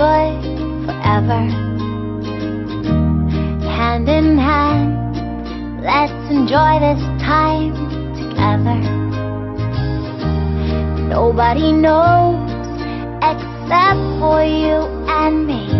good forever. Hand in hand, let's enjoy this time together. Nobody knows except for you and me.